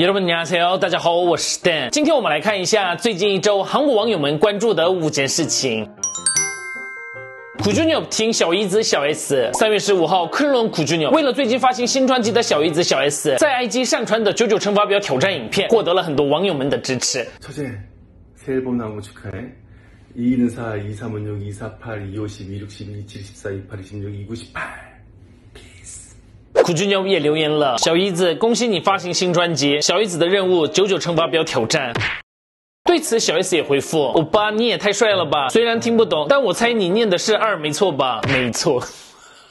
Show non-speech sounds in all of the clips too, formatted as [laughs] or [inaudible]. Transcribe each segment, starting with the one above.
여러분안녕하세요大家好，我是 Dan。今天我们来看一下最近一周韩国网友们关注的五件事情。苦주녀听小姨子小 S。三月十五号，科伦苦주녀为了最近发行新专辑的小姨子小 S，在 IG 上传的九九乘法表挑战影片，获得了很多网友们的支持。첫째새앨범나온거축하해2, 2는 4, 2, 3은 6, 2, 4, 8, 2, 5, 12, 6, 12, 7, 14, 2, 8, 26, 2, 9, 18. 苦君妞也留言了，小姨子，恭喜你发行新专辑。小姨子的任务九九乘法表挑战。对此，小 S 也回复：欧巴，你也太帅了吧！虽然听不懂，但我猜你念的是二，没错吧？没错。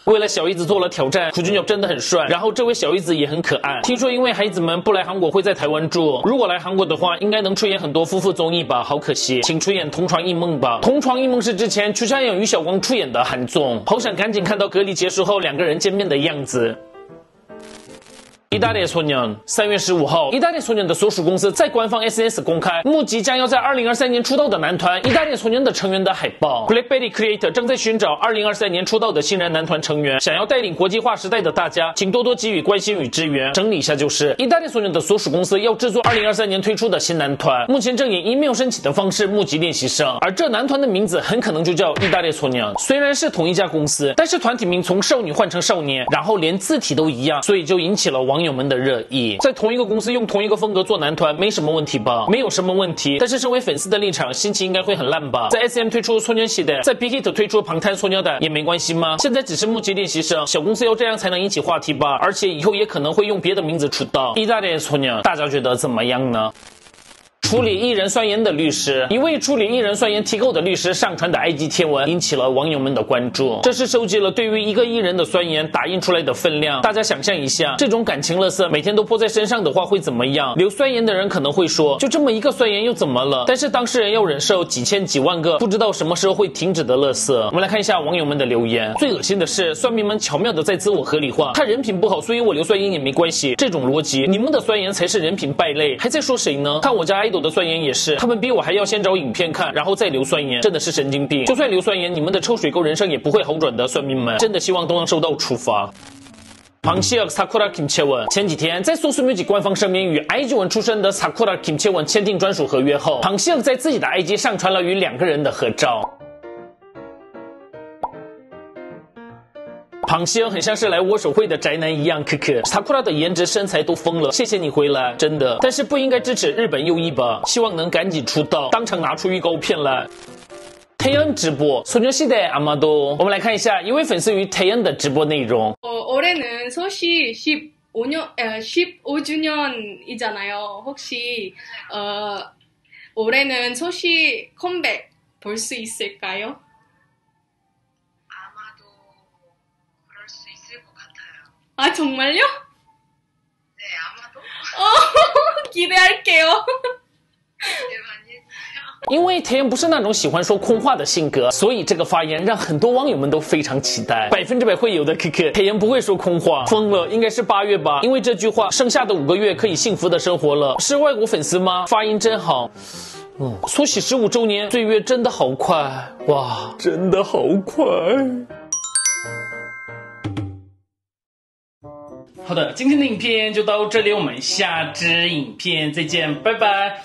为了小姨子做了挑战，苦君鸟真的很帅。然后这位小姨子也很可爱。听说因为孩子们不来韩国，会在台湾住。如果来韩国的话，应该能出演很多夫妇综艺吧？好可惜，请出演《同床异梦》吧。《同床异梦》是之前曲家阳与小光出演的韩综，好想赶紧看到隔离结束后两个人见面的样子。意大利소년三月十五号，意大利소년的所属公司在官方 SNS 公开募集将要在二零二三年出道的男团意大利소년的成员的海报。Blackberry Creator 正在寻找二零二三年出道的新人男团成员，想要带领国际化时代的大家，请多多给予关心与支援。整理一下就是，意大利소년的所属公司要制作二零二三年推出的新男团，目前正以 email 申请的方式募集练习生，而这男团的名字很可能就叫意大利소년虽然是同一家公司，但是团体名从少女换成少年，然后连字体都一样，所以就引起了网友 我们的热议。在同一个公司用同一个风格做男团没什么问题吧？没有什么问题。但是身为粉丝的立场，心情应该会很烂吧？在 SM 推出搓妞系列，在 Big Hit 推出旁滩搓妞的也没关系吗？现在只是募集练习生，小公司要这样才能引起话题吧？而且以后也可能会用别的名字出道。意大利搓妞，大家觉得怎么样呢？处理艺人酸言的律师，一位处理艺人酸言提购的律师上传的 IG 贴文引起了网友们的关注。这是收集了对于一个艺人的酸言打印出来的分量。大家想象一下，这种感情垃圾每天都泼在身上的话会怎么样？留酸言的人可能会说，就这么一个酸言又怎么了？但是当事人要忍受几千几万个不知道什么时候会停止的垃圾。我们来看一下网友们的留言。最恶心的是，酸民们巧妙的在自我合理化，他人品不好，所以我留酸言也没关系。这种逻辑，你们的酸言才是人品败类，还在说谁呢？看我家爱豆。的酸盐也是，他们比我还要先找影片看，然后再留酸盐，真的是神经病。就算留酸盐，你们的臭水沟人生也不会好转的，算命们，真的希望都能受到处罚。螃蟹 Sakura Kim c h e w n 前几天在 Social Music 官方声明与 IG 文出身的 Sakura Kim c h e w n 签订专属合约后，螃蟹在自己的 IG 上传了与两个人的合照。庞希恩很像是来握手会的宅男一样，可可。萨库拉的颜值身材都疯了，谢谢你回来，真的。但是不应该支持日本右翼吧？希望能赶紧出道，当场拿出预告片来。태연直播，소녀시대아마도我们来看一下一位粉丝与태연的直播内容。어올해는소시15년에15주년이잖아요혹시어올해는소시컴백볼수있을까요 아, 정말요? 네, 아마도. 어, [laughs] 기대할게요. 因为田不是那种喜欢说空话的性格，所以这个发言让很多网友们都非常期待，百分之百会有的。可可，田不会说空话，疯了，应该是八月吧？因为这句话，剩下的五个月可以幸福的生活了。是外国粉丝吗？发音真好。嗯，苏喜十五周年，岁月真的好快，哇，真的好快。 好的，今天的影片就到这里，我们下支影片再见，拜拜。